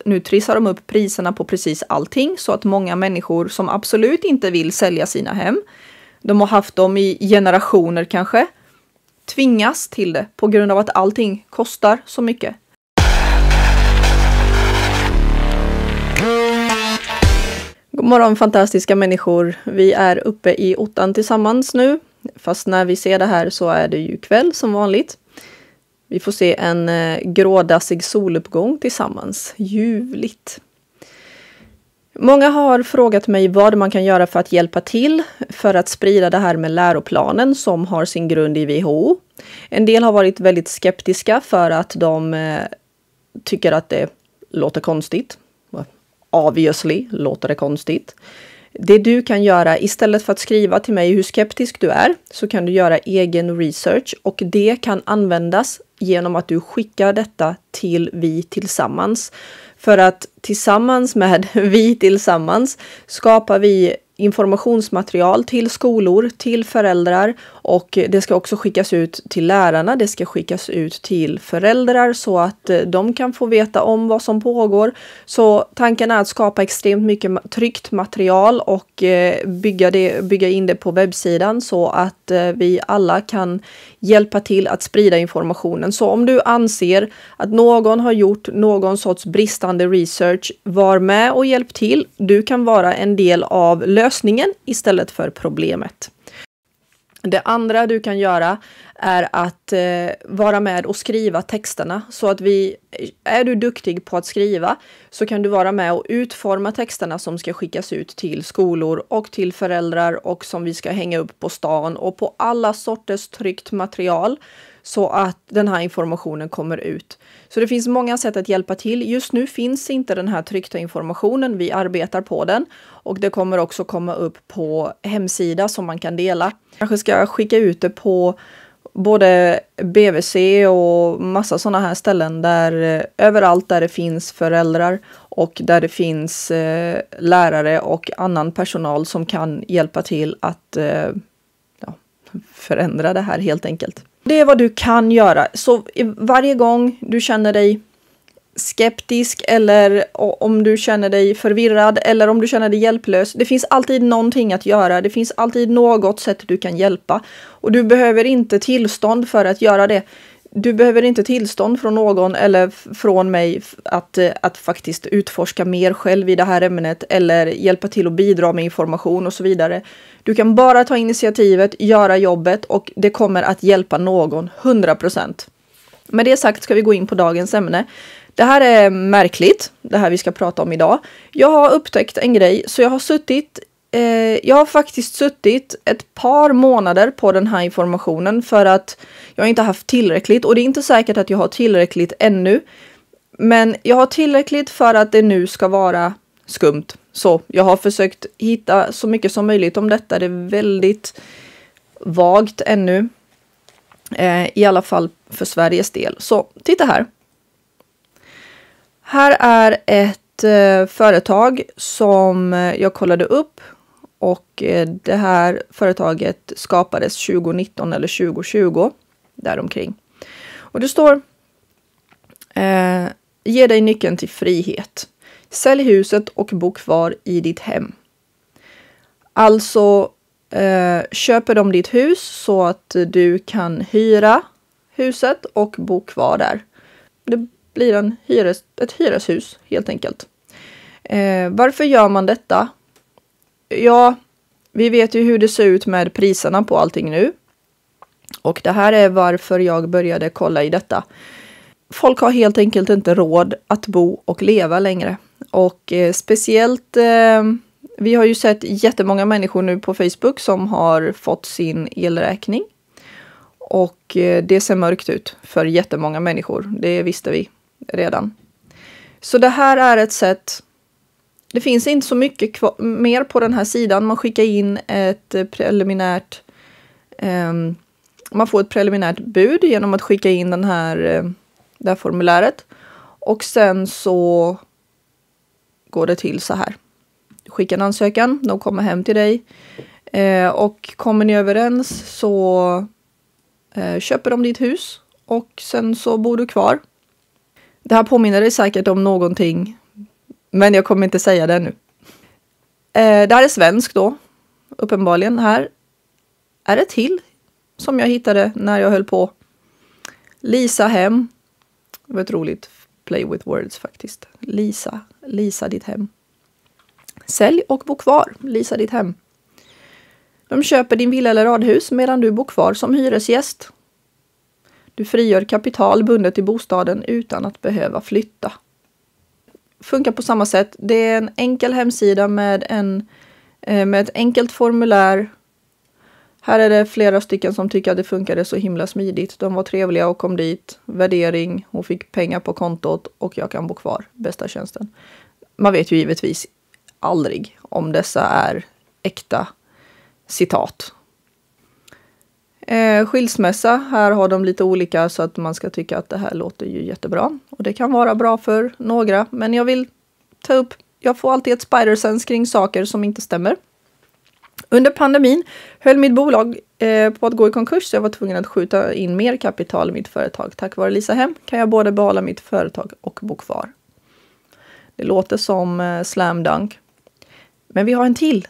att nu trissar de upp priserna på precis allting så att många människor som absolut inte vill sälja sina hem, de har haft dem i generationer kanske, tvingas till det på grund av att allting kostar så mycket. God morgon fantastiska människor! Vi är uppe i ottan tillsammans nu. Fast när vi ser det här så är det ju kväll som vanligt. Vi får se en eh, grådassig soluppgång tillsammans. Ljuvligt! Många har frågat mig vad man kan göra för att hjälpa till för att sprida det här med läroplanen som har sin grund i WHO. En del har varit väldigt skeptiska för att de eh, tycker att det låter konstigt. Obviously låter det konstigt. Det du kan göra istället för att skriva till mig hur skeptisk du är så kan du göra egen research och det kan användas genom att du skickar detta till Vi tillsammans. För att tillsammans med Vi tillsammans skapar vi informationsmaterial till skolor, till föräldrar och det ska också skickas ut till lärarna. Det ska skickas ut till föräldrar så att eh, de kan få veta om vad som pågår. Så tanken är att skapa extremt mycket tryckt material och eh, bygga, det, bygga in det på webbsidan så att eh, vi alla kan hjälpa till att sprida informationen. Så om du anser att någon har gjort någon sorts bristande research, var med och hjälp till. Du kan vara en del av lösningen istället för problemet. Det andra du kan göra är att eh, vara med och skriva texterna så att vi, eh, är du duktig på att skriva så kan du vara med och utforma texterna som ska skickas ut till skolor och till föräldrar och som vi ska hänga upp på stan och på alla sorters tryckt material så att den här informationen kommer ut. Så det finns många sätt att hjälpa till. Just nu finns inte den här tryckta informationen. Vi arbetar på den och det kommer också komma upp på hemsida som man kan dela. Kanske ska skicka ut det på både BVC och massa sådana här ställen där eh, överallt där det finns föräldrar och där det finns eh, lärare och annan personal som kan hjälpa till att eh, ja, förändra det här helt enkelt. Det är vad du kan göra. Så varje gång du känner dig skeptisk eller om du känner dig förvirrad eller om du känner dig hjälplös. Det finns alltid någonting att göra. Det finns alltid något sätt du kan hjälpa och du behöver inte tillstånd för att göra det. Du behöver inte tillstånd från någon eller från mig att, eh, att faktiskt utforska mer själv i det här ämnet eller hjälpa till och bidra med information och så vidare. Du kan bara ta initiativet, göra jobbet och det kommer att hjälpa någon 100% Med det sagt ska vi gå in på dagens ämne. Det här är märkligt, det här vi ska prata om idag. Jag har upptäckt en grej, så jag har suttit eh, jag har faktiskt suttit ett par månader på den här informationen för att jag inte haft tillräckligt och det är inte säkert att jag har tillräckligt ännu. Men jag har tillräckligt för att det nu ska vara skumt. Så jag har försökt hitta så mycket som möjligt om detta. Det är väldigt vagt ännu. Eh, I alla fall för Sveriges del. Så titta här. Här är ett eh, företag som jag kollade upp och eh, det här företaget skapades 2019 eller 2020 däromkring. Och det står eh, Ge dig nyckeln till frihet. Sälj huset och bo kvar i ditt hem. Alltså eh, köper de ditt hus så att du kan hyra huset och bo kvar där. Det blir en hyres, ett hyreshus helt enkelt. Eh, varför gör man detta? Ja, vi vet ju hur det ser ut med priserna på allting nu. Och det här är varför jag började kolla i detta. Folk har helt enkelt inte råd att bo och leva längre. Och eh, speciellt, eh, vi har ju sett jättemånga människor nu på Facebook som har fått sin elräkning. Och eh, det ser mörkt ut för jättemånga människor, det visste vi redan. Så det här är ett sätt det finns inte så mycket kvar, mer på den här sidan. Man skickar in ett preliminärt um, man får ett preliminärt bud genom att skicka in den här, eh, det här formuläret. Och sen så går det till så här. Skickar en ansökan, de kommer hem till dig. eh, och kommer ni överens så eh, köper de ditt hus och sen så bor du kvar. Det här påminner dig säkert om någonting men jag kommer inte säga det nu. Eh, det här är svensk då, uppenbarligen. Här är det till som jag hittade när jag höll på. Lisa hem. Det var ett roligt play with words faktiskt. Lisa, Lisa ditt hem. Sälj och bo kvar, Lisa ditt hem. De köper din villa eller radhus medan du bor kvar som hyresgäst. Du frigör kapital bundet i bostaden utan att behöva flytta. Funkar på samma sätt. Det är en enkel hemsida med, en, eh, med ett enkelt formulär. Här är det flera stycken som tycker att det funkade så himla smidigt. De var trevliga och kom dit. Värdering, hon fick pengar på kontot och jag kan bo kvar. Bästa tjänsten. Man vet ju givetvis aldrig om dessa är äkta citat. Eh, skilsmässa, här har de lite olika så att man ska tycka att det här låter ju jättebra. Och det kan vara bra för några, men jag vill ta upp, jag får alltid ett spider-sense kring saker som inte stämmer. Under pandemin höll mitt bolag eh, på att gå i konkurs så jag var tvungen att skjuta in mer kapital i mitt företag. Tack vare Lisa Hem kan jag både behålla mitt företag och bo kvar. Det låter som eh, slam dunk. Men vi har en till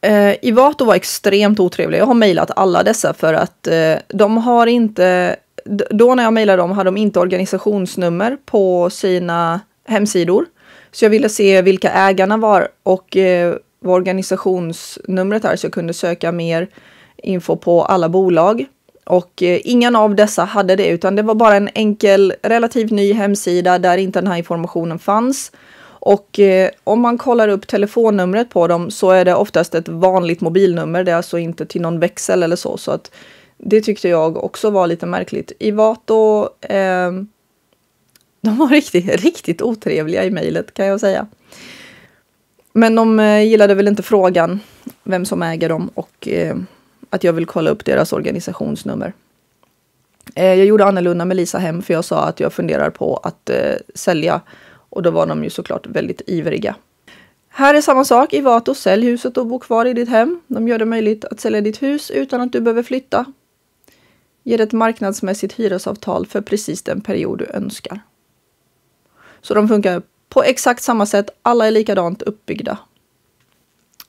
Eh, Ivato var extremt otrevliga. Jag har mejlat alla dessa för att eh, de har inte... Då när jag mejlade dem hade de inte organisationsnummer på sina hemsidor. Så jag ville se vilka ägarna var och eh, vad organisationsnumret är så jag kunde söka mer info på alla bolag. Och eh, ingen av dessa hade det utan det var bara en enkel relativt ny hemsida där inte den här informationen fanns. Och eh, om man kollar upp telefonnumret på dem så är det oftast ett vanligt mobilnummer. Det är alltså inte till någon växel eller så. Så att det tyckte jag också var lite märkligt. Ivato, eh, de var riktigt, riktigt otrevliga i mejlet kan jag säga. Men de eh, gillade väl inte frågan vem som äger dem och eh, att jag vill kolla upp deras organisationsnummer. Eh, jag gjorde annorlunda med Lisa Hem för jag sa att jag funderar på att eh, sälja och då var de ju såklart väldigt ivriga. Här är samma sak i Vato. Sälj huset och bo kvar i ditt hem. De gör det möjligt att sälja ditt hus utan att du behöver flytta. Ger ett marknadsmässigt hyresavtal för precis den period du önskar. Så de funkar på exakt samma sätt. Alla är likadant uppbyggda.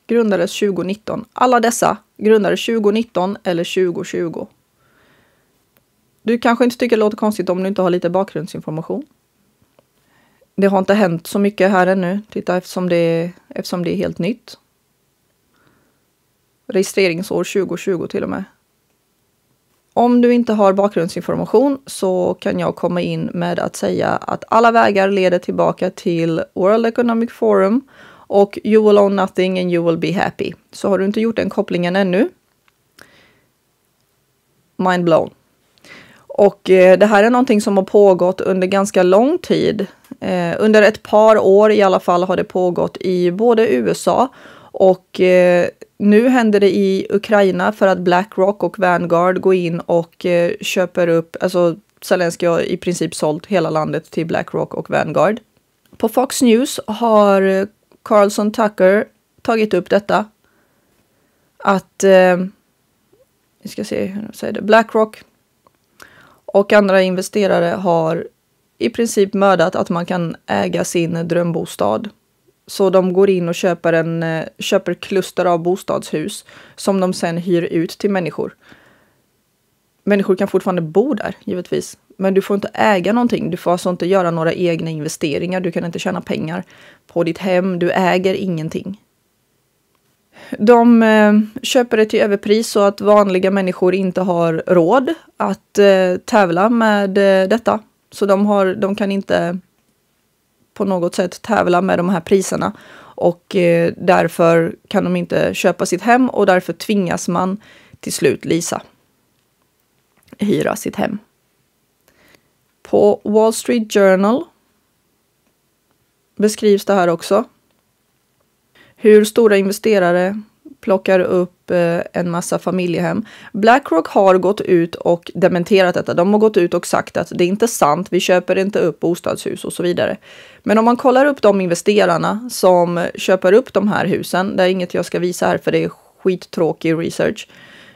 Grundades 2019. Alla dessa grundades 2019 eller 2020. Du kanske inte tycker det låter konstigt om du inte har lite bakgrundsinformation. Det har inte hänt så mycket här ännu. Titta eftersom det, eftersom det är helt nytt. Registreringsår 2020 till och med. Om du inte har bakgrundsinformation så kan jag komma in med att säga att alla vägar leder tillbaka till World Economic Forum och You will own nothing and you will be happy. Så har du inte gjort den kopplingen ännu. Mind blown. Och eh, det här är någonting som har pågått under ganska lång tid. Eh, under ett par år i alla fall har det pågått i både USA och eh, nu händer det i Ukraina för att Blackrock och Vanguard går in och eh, köper upp, alltså Zelensky har i princip sålt hela landet till Blackrock och Vanguard. På Fox News har eh, Carlson Tucker tagit upp detta. Att, eh, vi ska se hur de säger det, Blackrock och andra investerare har i princip mördat att man kan äga sin drömbostad. Så de går in och köper, en, eh, köper kluster av bostadshus som de sen hyr ut till människor. Människor kan fortfarande bo där, givetvis. Men du får inte äga någonting. Du får alltså inte göra några egna investeringar. Du kan inte tjäna pengar på ditt hem. Du äger ingenting. De eh, köper det till överpris så att vanliga människor inte har råd att eh, tävla med eh, detta. Så de, har, de kan inte på något sätt tävla med de här priserna och eh, därför kan de inte köpa sitt hem och därför tvingas man till slut Lisa hyra sitt hem. På Wall Street Journal beskrivs det här också hur stora investerare plockar upp Eh, en massa familjehem. Blackrock har gått ut och dementerat detta. De har gått ut och sagt att det är inte sant. Vi köper inte upp bostadshus och så vidare. Men om man kollar upp de investerarna som köper upp de här husen. Det är inget jag ska visa här för det är skittråkig research.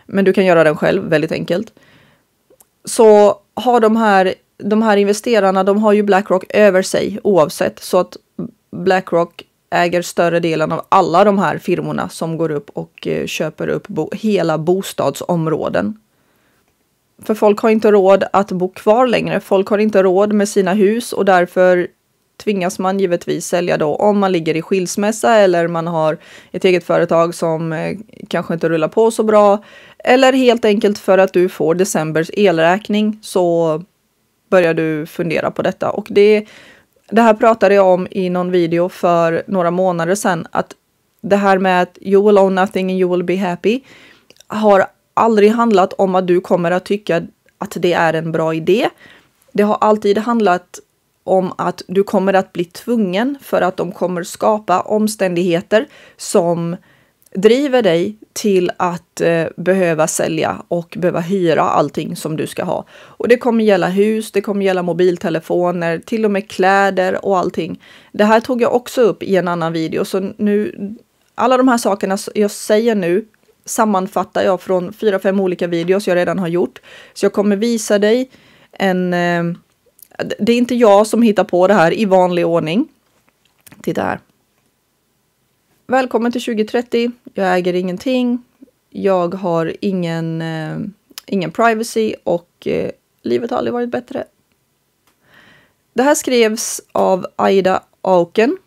Men du kan göra den själv väldigt enkelt. Så har de här, de här investerarna, de har ju Blackrock över sig oavsett så att Blackrock äger större delen av alla de här firmorna som går upp och eh, köper upp bo hela bostadsområden. För folk har inte råd att bo kvar längre. Folk har inte råd med sina hus och därför tvingas man givetvis sälja då om man ligger i skilsmässa eller man har ett eget företag som eh, kanske inte rullar på så bra. Eller helt enkelt för att du får decembers elräkning så börjar du fundera på detta. Och det, det här pratade jag om i någon video för några månader sedan. Att det här med att you will own nothing and you will be happy har aldrig handlat om att du kommer att tycka att det är en bra idé. Det har alltid handlat om att du kommer att bli tvungen för att de kommer skapa omständigheter som driver dig till att eh, behöva sälja och behöva hyra allting som du ska ha. Och det kommer gälla hus, det kommer gälla mobiltelefoner, till och med kläder och allting. Det här tog jag också upp i en annan video, så nu alla de här sakerna jag säger nu sammanfattar jag från fyra, fem olika videos jag redan har gjort. Så jag kommer visa dig en eh, det är inte jag som hittar på det här i vanlig ordning. Titta här. Välkommen till 2030. Jag äger ingenting. Jag har ingen, eh, ingen privacy och eh, livet har aldrig varit bättre. Det här skrevs av Aida Auken.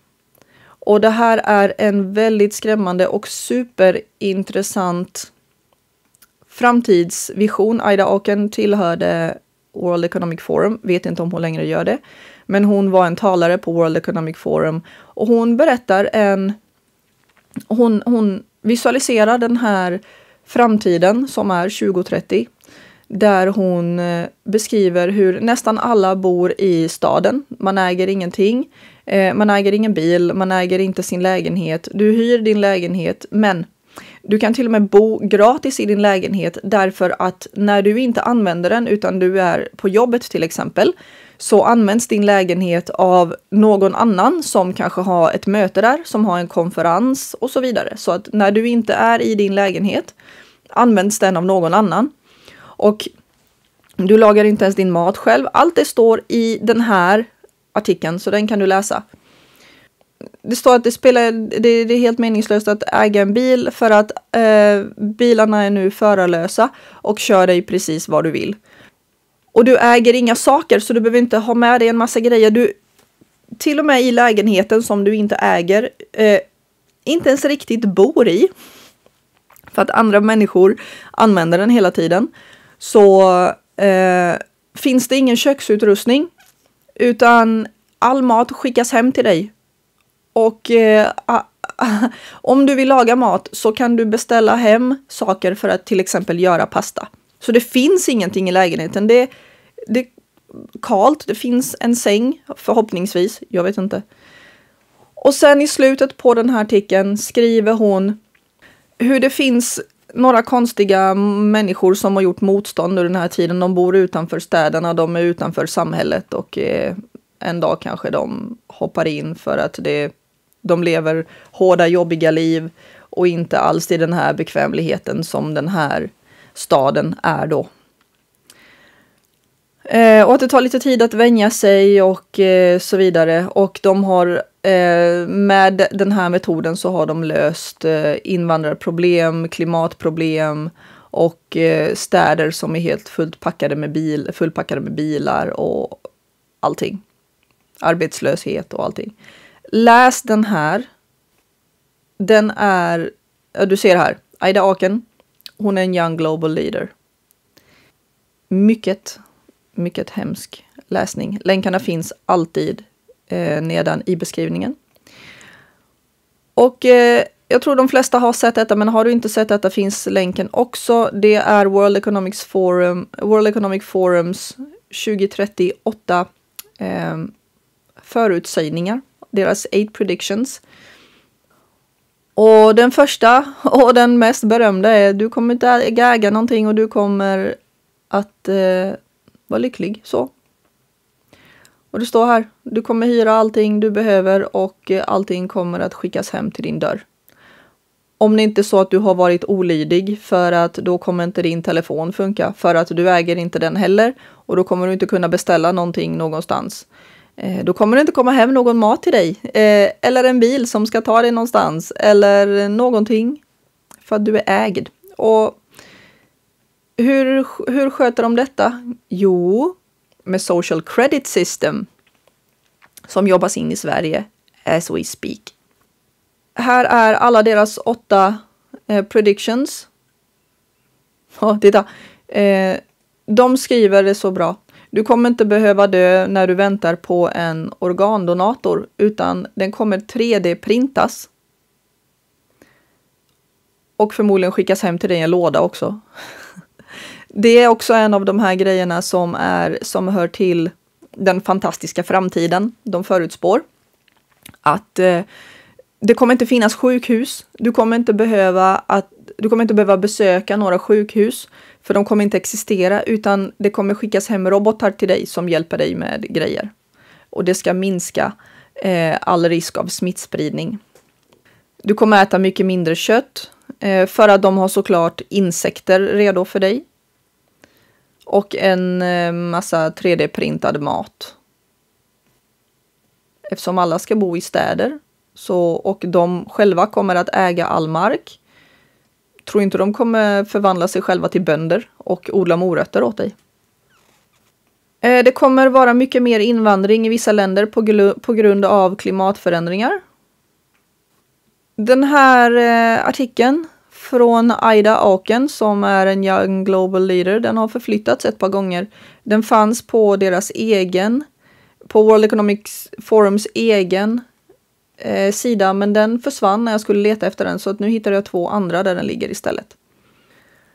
Och det här är en väldigt skrämmande och superintressant framtidsvision. Aida Auken tillhörde World Economic Forum, vet inte om hon längre gör det. Men hon var en talare på World Economic Forum och hon berättar en... Hon, hon visualiserar den här framtiden som är 2030 där hon eh, beskriver hur nästan alla bor i staden. Man äger ingenting. Eh, man äger ingen bil, man äger inte sin lägenhet. Du hyr din lägenhet, men du kan till och med bo gratis i din lägenhet därför att när du inte använder den utan du är på jobbet till exempel så används din lägenhet av någon annan som kanske har ett möte där, som har en konferens och så vidare. Så att när du inte är i din lägenhet används den av någon annan. Och du lagar inte ens din mat själv. Allt det står i den här artikeln, så den kan du läsa det står att det, spelar, det, det, är helt meningslöst att äga en bil för att eh, bilarna är nu förarlösa och kör dig precis var du vill. Och du äger inga saker så du behöver inte ha med dig en massa grejer. Du, till och med i lägenheten som du inte äger, eh, inte ens riktigt bor i, för att andra människor använder den hela tiden, så eh, finns det ingen köksutrustning, utan all mat skickas hem till dig och eh, om du vill laga mat så kan du beställa hem saker för att till exempel göra pasta. Så det finns ingenting i lägenheten. Det, det är kalt, det finns en säng förhoppningsvis, jag vet inte. Och sen i slutet på den här artikeln skriver hon hur det finns några konstiga människor som har gjort motstånd under den här tiden. De bor utanför städerna, de är utanför samhället och eh, en dag kanske de hoppar in för att det de lever hårda, jobbiga liv och inte alls i den här bekvämligheten som den här staden är då. Eh, och att det tar lite tid att vänja sig och eh, så vidare. Och de har eh, med den här metoden så har de löst eh, invandrarproblem, klimatproblem och eh, städer som är helt fullt packade med bil, fullpackade med bilar och allting. Arbetslöshet och allting. Läs den här. Den är, du ser här, Aida Aken. Hon är en young global leader. Mycket, mycket hemsk läsning. Länkarna finns alltid eh, nedan i beskrivningen. Och eh, jag tror de flesta har sett detta, men har du inte sett detta finns länken också. Det är World Economics Forum, World Economic Forums 2038 eh, förutsägningar deras eight predictions. Och den första och den mest berömda är du kommer inte äga någonting och du kommer att eh, vara lycklig. Så. Och det står här, du kommer hyra allting du behöver och eh, allting kommer att skickas hem till din dörr. Om det inte är så att du har varit olydig för att då kommer inte din telefon funka för att du äger inte den heller och då kommer du inte kunna beställa någonting någonstans. Eh, då kommer det inte komma hem någon mat till dig. Eh, eller en bil som ska ta dig någonstans. Eller någonting. För att du är ägd. Och hur, hur sköter de detta? Jo, med Social Credit System. Som jobbas in i Sverige as we speak. Här är alla deras åtta eh, predictions. Ja, titta. Eh, de skriver det så bra. Du kommer inte behöva dö när du väntar på en organdonator, utan den kommer 3D-printas. Och förmodligen skickas hem till dig i en låda också. Det är också en av de här grejerna som, är, som hör till den fantastiska framtiden de förutspår. Att eh, det kommer inte finnas sjukhus. Du kommer inte behöva att du kommer inte behöva besöka några sjukhus för de kommer inte existera utan det kommer skickas hem robotar till dig som hjälper dig med grejer. Och det ska minska eh, all risk av smittspridning. Du kommer äta mycket mindre kött eh, för att de har såklart insekter redo för dig. Och en eh, massa 3D-printad mat. Eftersom alla ska bo i städer så, och de själva kommer att äga all mark tror inte de kommer förvandla sig själva till bönder och odla morötter åt dig. Eh, det kommer vara mycket mer invandring i vissa länder på, grund av klimatförändringar. Den här eh, artikeln från Aida Aken som är en Young Global Leader, den har förflyttats ett par gånger. Den fanns på deras egen, på World Economic Forums egen eh, sida, men den försvann när jag skulle leta efter den så att nu hittade jag två andra där den ligger istället.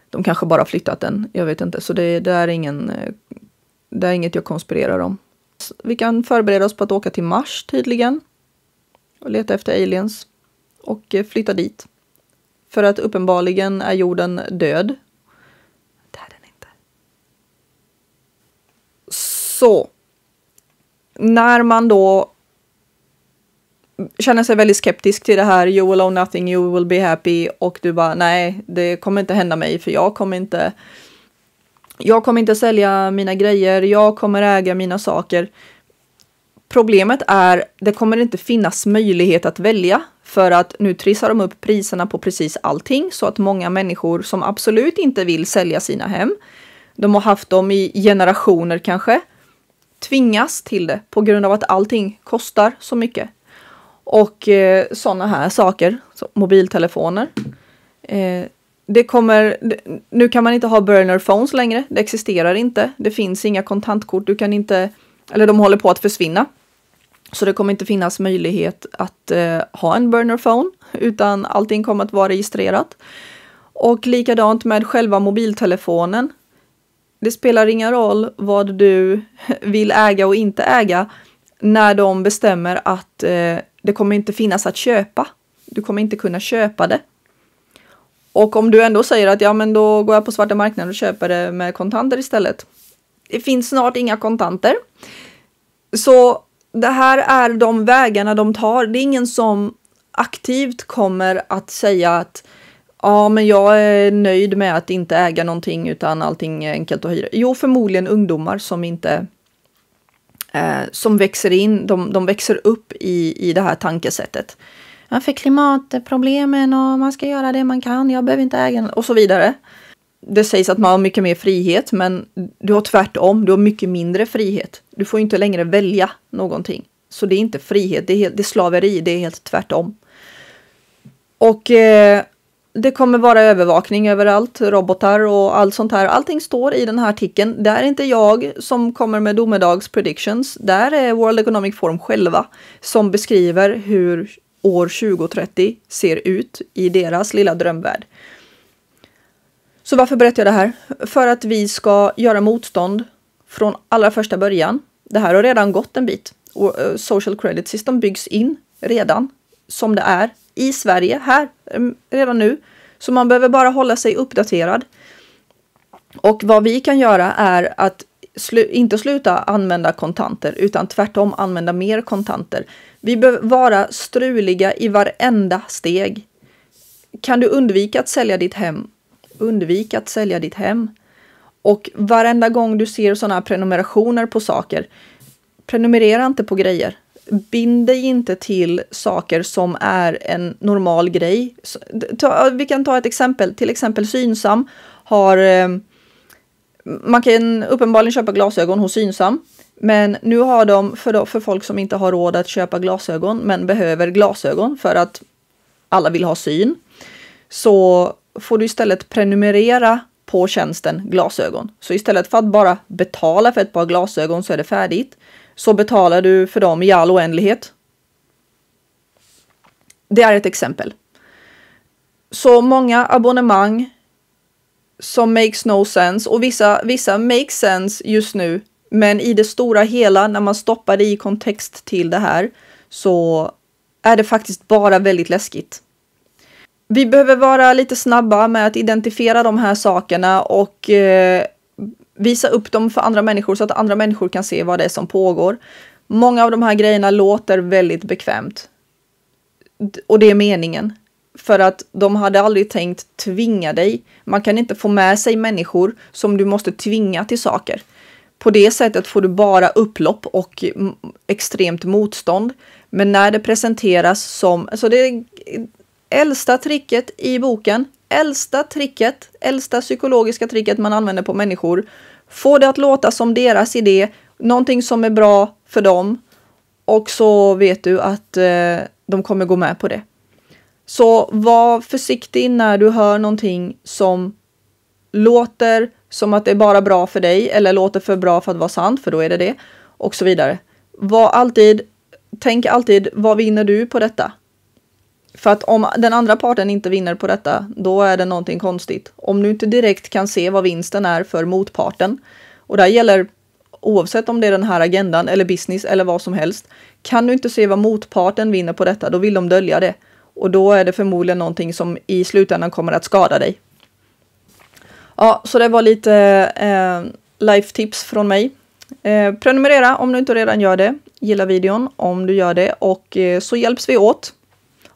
De kanske bara flyttat den, jag vet inte, så det, det, är, ingen, eh, det är inget jag konspirerar om. Vi kan förbereda oss på att åka till Mars tydligen och leta efter aliens och eh, flytta dit. För att uppenbarligen är jorden död. Det är den inte. Så. När man då känner sig väldigt skeptisk till det här. You will own nothing, you will be happy. Och du bara nej, det kommer inte hända mig för jag kommer inte. Jag kommer inte sälja mina grejer. Jag kommer äga mina saker. Problemet är det kommer inte finnas möjlighet att välja för att nu trissar de upp priserna på precis allting så att många människor som absolut inte vill sälja sina hem. De har haft dem i generationer kanske tvingas till det på grund av att allting kostar så mycket. Och eh, sådana här saker, så mobiltelefoner. Eh, det kommer, nu kan man inte ha burner phones längre, det existerar inte. Det finns inga kontantkort, du kan inte, eller de håller på att försvinna. Så det kommer inte finnas möjlighet att eh, ha en burner phone, utan allting kommer att vara registrerat. Och likadant med själva mobiltelefonen. Det spelar ingen roll vad du vill äga och inte äga när de bestämmer att eh, det kommer inte finnas att köpa. Du kommer inte kunna köpa det. Och om du ändå säger att ja, men då går jag på svarta marknaden och köper det med kontanter istället. Det finns snart inga kontanter. Så det här är de vägarna de tar. Det är ingen som aktivt kommer att säga att ja, men jag är nöjd med att inte äga någonting utan allting är enkelt att hyra. Jo, förmodligen ungdomar som inte eh, som växer in, de, de växer upp i, i det här tankesättet. Ja, för klimatproblemen och man ska göra det man kan, jag behöver inte äga och så vidare. Det sägs att man har mycket mer frihet, men du har tvärtom, du har mycket mindre frihet. Du får inte längre välja någonting. Så det är inte frihet, det är, helt, det är slaveri, det är helt tvärtom. Och eh, det kommer vara övervakning överallt, robotar och allt sånt här. Allting står i den här artikeln. Det är inte jag som kommer med domedags predictions. Där är World Economic Forum själva som beskriver hur år 2030 ser ut i deras lilla drömvärld. Så varför berättar jag det här? För att vi ska göra motstånd från allra första början. Det här har redan gått en bit. Och eh, social credit system byggs in redan som det är i Sverige, här, redan nu. Så man behöver bara hålla sig uppdaterad. Och vad vi kan göra är att slu inte sluta använda kontanter utan tvärtom använda mer kontanter. Vi behöver vara struliga i varenda steg. Kan du undvika att sälja ditt hem? Undvik att sälja ditt hem. Och varenda gång du ser sådana här prenumerationer på saker, prenumerera inte på grejer. Bind dig inte till saker som är en normal grej. vi kan ta ett exempel, till exempel Synsam har eh, man kan uppenbarligen köpa glasögon hos Synsam. Men nu har de, för, för folk som inte har råd att köpa glasögon men behöver glasögon för att alla vill ha syn, så får du istället prenumerera på tjänsten glasögon. Så istället för att bara betala för ett par glasögon så är det färdigt, så betalar du för dem i all oändlighet. Det är ett exempel. Så många abonnemang som makes no sense och vissa, vissa makes sense just nu. Men i det stora hela, när man stoppar det i kontext till det här, så är det faktiskt bara väldigt läskigt. Vi behöver vara lite snabba med att identifiera de här sakerna och eh, visa upp dem för andra människor så att andra människor kan se vad det är som pågår. Många av de här grejerna låter väldigt bekvämt. Och det är meningen. För att de hade aldrig tänkt tvinga dig. Man kan inte få med sig människor som du måste tvinga till saker. På det sättet får du bara upplopp och extremt motstånd. Men när det presenteras som, alltså det äldsta tricket i boken, äldsta tricket, äldsta psykologiska tricket man använder på människor. Få det att låta som deras idé, någonting som är bra för dem. Och så vet du att eh, de kommer gå med på det. Så var försiktig när du hör någonting som låter som att det är bara bra för dig eller låter för bra för att vara sant, för då är det det och så vidare. Var alltid, tänk alltid, vad vinner du på detta? För att om den andra parten inte vinner på detta, då är det någonting konstigt. Om du inte direkt kan se vad vinsten är för motparten, och det här gäller oavsett om det är den här agendan eller business eller vad som helst. Kan du inte se vad motparten vinner på detta, då vill de dölja det. Och då är det förmodligen någonting som i slutändan kommer att skada dig. Ja, så det var lite eh, life tips från mig. Eh, prenumerera om du inte redan gör det. Gilla videon om du gör det och eh, så hjälps vi åt.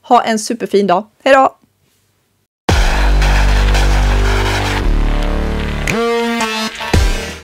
Ha en superfin dag. Hejdå!